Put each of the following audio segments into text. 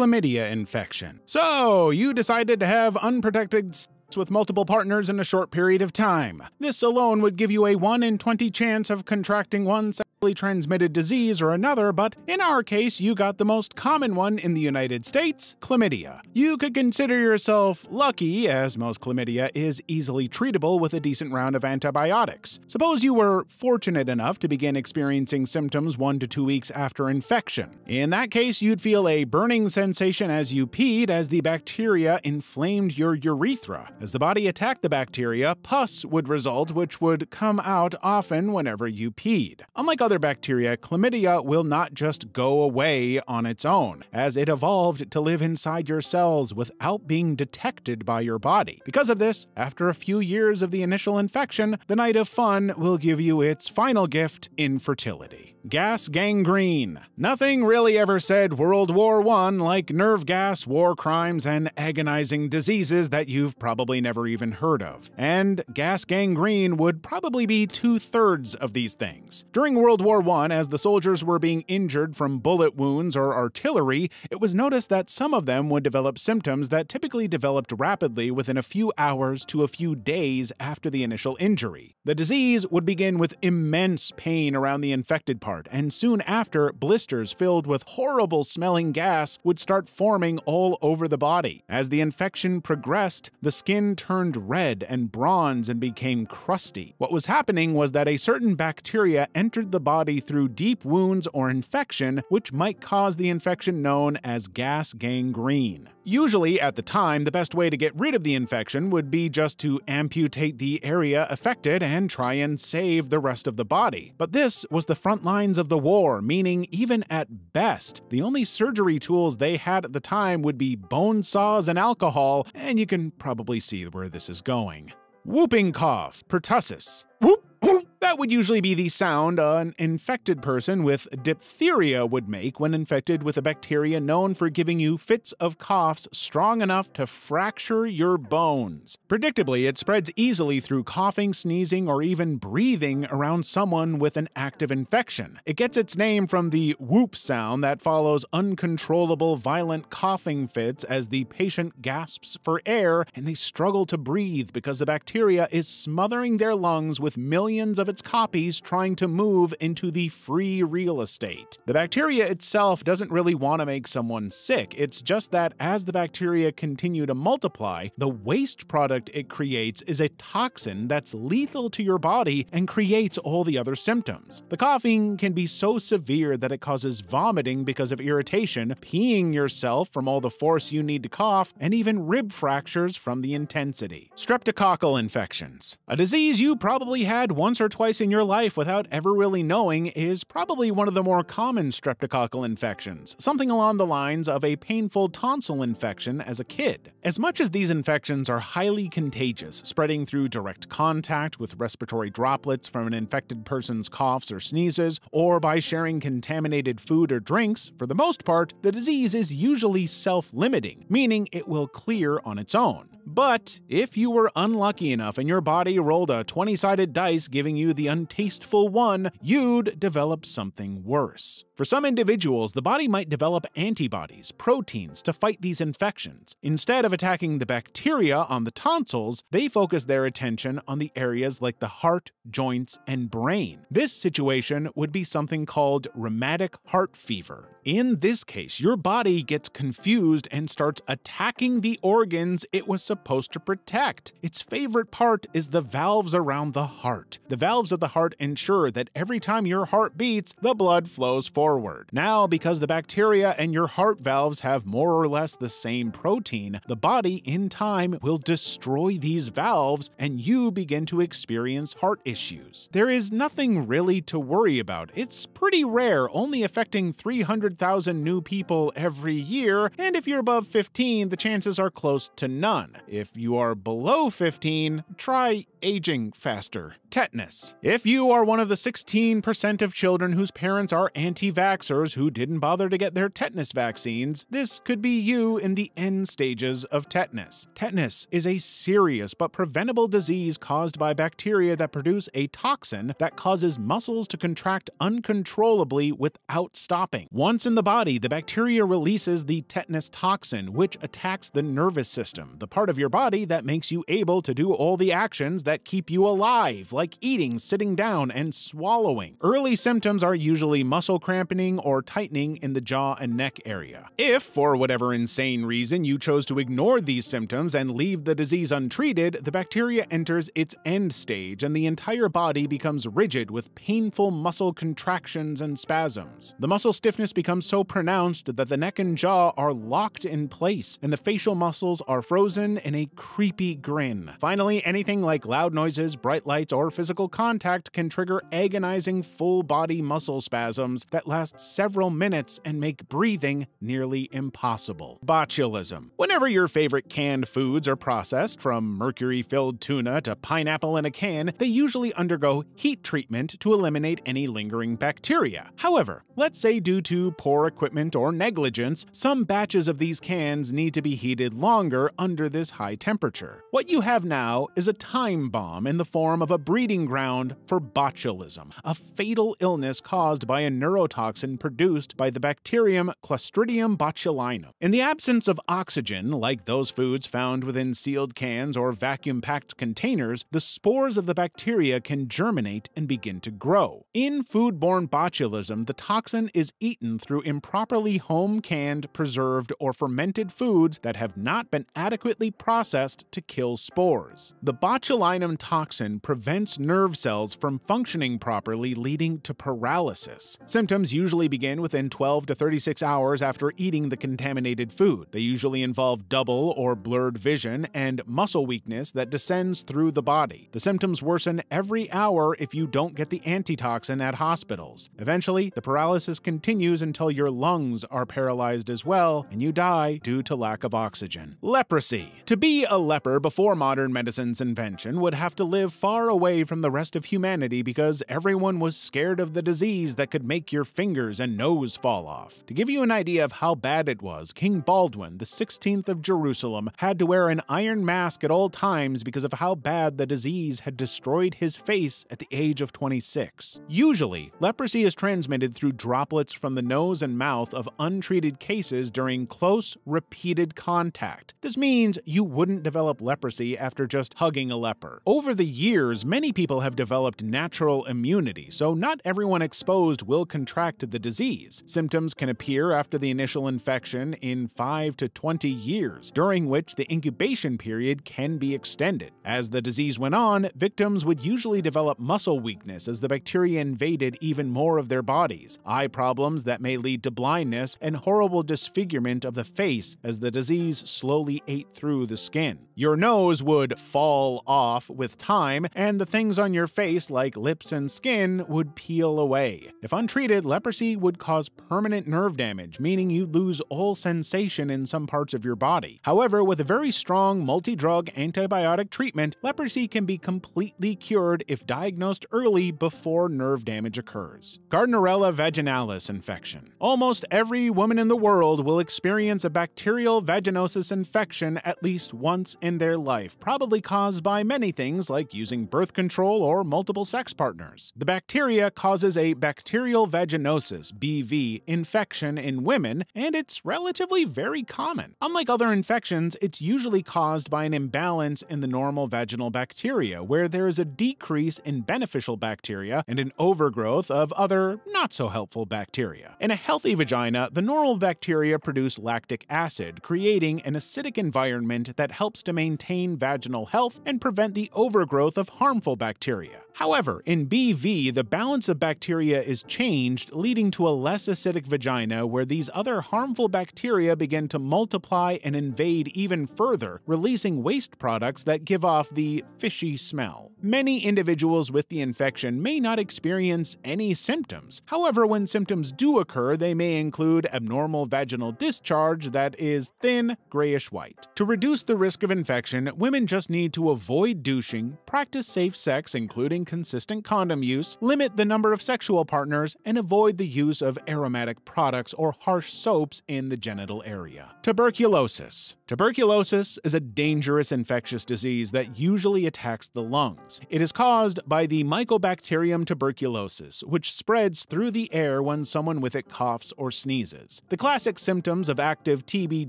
chlamydia infection. So, you decided to have unprotected with multiple partners in a short period of time. This alone would give you a 1 in 20 chance of contracting one sexually transmitted disease or another, but in our case, you got the most common one in the United States chlamydia. You could consider yourself lucky, as most chlamydia is easily treatable with a decent round of antibiotics. Suppose you were fortunate enough to begin experiencing symptoms one to two weeks after infection. In that case, you'd feel a burning sensation as you peed as the bacteria inflamed your urethra. As the body attacked the bacteria, pus would result, which would come out often whenever you peed. Unlike other bacteria, chlamydia will not just go away on its own, as it evolved to live inside your cells without being detected by your body. Because of this, after a few years of the initial infection, the night of fun will give you its final gift infertility. Gas gangrene. Nothing really ever said World War I like nerve gas, war crimes, and agonizing diseases that you've probably never even heard of. And gas gangrene would probably be two thirds of these things. During World War I, as the soldiers were being injured from bullet wounds or artillery, it was noticed that some of them would develop symptoms that typically developed rapidly within a few hours to a few days after the initial injury. The disease would begin with immense pain around the infected part part, and soon after, blisters filled with horrible smelling gas would start forming all over the body. As the infection progressed, the skin turned red and bronze and became crusty. What was happening was that a certain bacteria entered the body through deep wounds or infection, which might cause the infection known as gas gangrene. Usually, at the time, the best way to get rid of the infection would be just to amputate the area affected and try and save the rest of the body. But this was the front lines of the war, meaning even at best, the only surgery tools they had at the time would be bone saws and alcohol, and you can probably see where this is going. Whooping cough, pertussis. Whoop, whoop. That would usually be the sound an infected person with diphtheria would make when infected with a bacteria known for giving you fits of coughs strong enough to fracture your bones. Predictably, it spreads easily through coughing, sneezing, or even breathing around someone with an active infection. It gets its name from the whoop sound that follows uncontrollable violent coughing fits as the patient gasps for air and they struggle to breathe because the bacteria is smothering their lungs with millions of its copies trying to move into the free real estate. The bacteria itself doesn't really want to make someone sick, it's just that as the bacteria continue to multiply, the waste product it creates is a toxin that's lethal to your body and creates all the other symptoms. The coughing can be so severe that it causes vomiting because of irritation, peeing yourself from all the force you need to cough, and even rib fractures from the intensity. Streptococcal infections. A disease you probably had once or twice twice in your life without ever really knowing is probably one of the more common streptococcal infections, something along the lines of a painful tonsil infection as a kid. As much as these infections are highly contagious, spreading through direct contact with respiratory droplets from an infected person's coughs or sneezes, or by sharing contaminated food or drinks, for the most part, the disease is usually self-limiting, meaning it will clear on its own. But if you were unlucky enough and your body rolled a 20 sided dice giving you the untasteful one, you'd develop something worse. For some individuals, the body might develop antibodies, proteins, to fight these infections. Instead of attacking the bacteria on the tonsils, they focus their attention on the areas like the heart, joints, and brain. This situation would be something called rheumatic heart fever. In this case, your body gets confused and starts attacking the organs it was supposed to protect. Its favorite part is the valves around the heart. The valves of the heart ensure that every time your heart beats, the blood flows forward. Now, because the bacteria and your heart valves have more or less the same protein, the body in time will destroy these valves and you begin to experience heart issues. There is nothing really to worry about. It's pretty rare, only affecting 300,000 new people every year, and if you're above 15, the chances are close to none. If you are below 15, try aging faster. Tetanus. If you are one of the 16% of children whose parents are anti vaxxers who didn't bother to get their tetanus vaccines, this could be you in the end stages of tetanus. Tetanus is a serious but preventable disease caused by bacteria that produce a toxin that causes muscles to contract uncontrollably without stopping. Once in the body, the bacteria releases the tetanus toxin, which attacks the nervous system, the part of your body that makes you able to do all the actions that keep you alive, like eating, sitting down, and swallowing. Early symptoms are usually muscle cramping or tightening in the jaw and neck area. If, for whatever insane reason, you chose to ignore these symptoms and leave the disease untreated, the bacteria enters its end stage and the entire body becomes rigid with painful muscle contractions and spasms. The muscle stiffness becomes so pronounced that the neck and jaw are locked in place, and the facial muscles are frozen in a creepy grin. Finally, anything like loud noises, bright lights, or physical contact can trigger agonizing full body muscle spasms that last several minutes and make breathing nearly impossible. Botulism. Whenever your favorite canned foods are processed, from mercury filled tuna to pineapple in a can, they usually undergo heat treatment to eliminate any lingering bacteria. However, let's say due to poor equipment or negligence, some batches of these cans need to be heated longer under this high temperature. What you have now is a time bomb in the form of a breeding ground for botulism, a fatal illness caused by a neurotoxin produced by the bacterium Clostridium botulinum. In the absence of oxygen, like those foods found within sealed cans or vacuum packed containers, the spores of the bacteria can germinate and begin to grow. In foodborne botulism, the toxin is eaten through improperly home canned, preserved, or fermented foods that have not been adequately processed to kill spores. The botulinum toxin prevents nerve cells from functioning properly, leading to paralysis. Symptoms usually begin within 12 to 36 hours after eating the contaminated food. They usually involve double or blurred vision and muscle weakness that descends through the body. The symptoms worsen every hour if you don't get the antitoxin at hospitals. Eventually, the paralysis continues until your lungs are paralyzed as well, and you die due to lack of oxygen. Leprosy. To be a leper before modern medicine's invention would have to live far away from the rest of humanity because everyone was scared of the disease that could make your fingers and nose fall off. To give you an idea of how bad it was, King Baldwin, the 16th of Jerusalem, had to wear an iron mask at all times because of how bad the disease had destroyed his face at the age of 26. Usually, leprosy is transmitted through droplets from the nose and mouth of untreated cases during close, repeated contact. This means you wouldn't develop leprosy after just hugging a leper. Over the years, many people have developed natural immunity, so not everyone exposed will contract the disease. Symptoms can appear after the initial infection in 5 to 20 years, during which the incubation period can be extended. As the disease went on, victims would usually develop muscle weakness as the bacteria invaded even more of their bodies, eye problems that may lead to blindness, and horrible disfigurement of the face as the disease slowly ate through the skin. Your nose would fall off with time, and the things on your face, like lips and skin, would peel away. If untreated, leprosy would cause permanent nerve damage, meaning you'd lose all sensation in some parts of your body. However, with a very strong multi drug antibiotic treatment, leprosy can be completely cured if diagnosed early before nerve damage occurs. Gardnerella vaginalis infection. Almost every woman in the world will experience a bacterial vaginosis infection at least once in their life, probably caused by many things like using birth control or multiple sex partners. The bacteria causes a bacterial vaginosis BV infection in women, and it's relatively very common. Unlike other infections, it's usually caused by an imbalance in the normal vaginal bacteria, where there is a decrease in beneficial bacteria and an overgrowth of other not so helpful bacteria. In a healthy vagina, the normal bacteria produce lactic acid, creating an acidic environment that helps to maintain vaginal health and prevent the overgrowth of harmful bacteria. However, in BV, the balance of bacteria is changed, leading to a less acidic vagina where these other harmful bacteria begin to multiply and invade even further, releasing waste products that give off the fishy smell. Many individuals with the infection may not experience any symptoms. However, when symptoms do occur, they may include abnormal vaginal discharge that is thin, grayish white. To reduce reduce the risk of infection, women just need to avoid douching, practice safe sex, including consistent condom use, limit the number of sexual partners, and avoid the use of aromatic products or harsh soaps in the genital area. Tuberculosis. Tuberculosis is a dangerous infectious disease that usually attacks the lungs. It is caused by the Mycobacterium tuberculosis, which spreads through the air when someone with it coughs or sneezes. The classic symptoms of active TB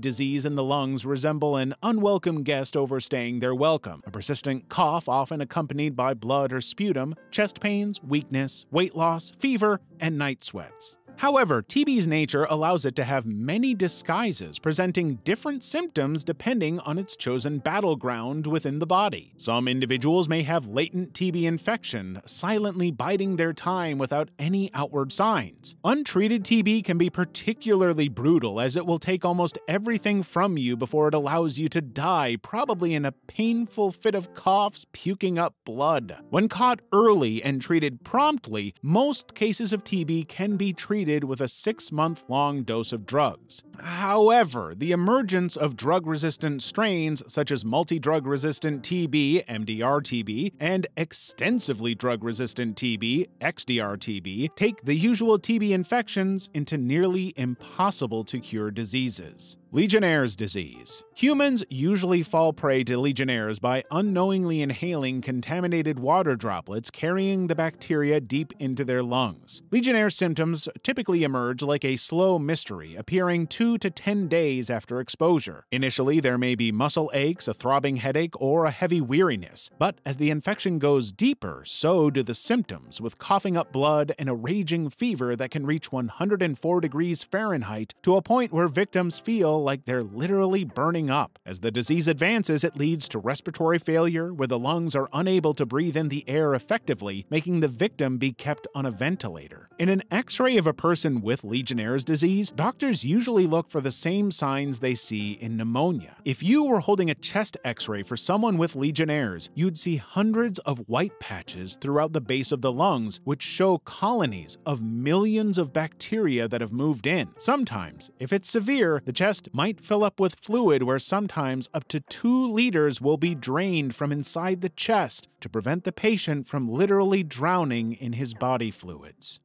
disease in the lungs resemble an unwelcome guest overstaying their welcome. A persistent cough, often accompanied by blood or sputum, chest pains, weakness, weight loss, fever, and night sweats. However, TB's nature allows it to have many disguises, presenting different symptoms depending on its chosen battleground within the body. Some individuals may have latent TB infection, silently biding their time without any outward signs. Untreated TB can be particularly brutal as it will take almost everything from you before it allows you to die, probably in a painful fit of coughs, puking up blood. When caught early and treated promptly, most cases of TB can be treated treated with a six month long dose of drugs. However, the emergence of drug resistant strains such as multi drug resistant TB, MDR TB, and extensively drug resistant TB, XDR TB, take the usual TB infections into nearly impossible to cure diseases. Legionnaire's disease. Humans usually fall prey to Legionnaire's by unknowingly inhaling contaminated water droplets carrying the bacteria deep into their lungs. Legionnaire's symptoms typically emerge like a slow mystery, appearing 2 to 10 days after exposure. Initially, there may be muscle aches, a throbbing headache, or a heavy weariness, but as the infection goes deeper, so do the symptoms, with coughing up blood and a raging fever that can reach 104 degrees Fahrenheit to a point where victims like they're literally burning up. As the disease advances, it leads to respiratory failure, where the lungs are unable to breathe in the air effectively, making the victim be kept on a ventilator. In an x ray of a person with Legionnaire's disease, doctors usually look for the same signs they see in pneumonia. If you were holding a chest x ray for someone with Legionnaire's, you'd see hundreds of white patches throughout the base of the lungs, which show colonies of millions of bacteria that have moved in. Sometimes, if it's severe, the chest might fill up with fluid where sometimes up to two liters will be drained from inside the chest to prevent the patient from literally drowning in his body fluids.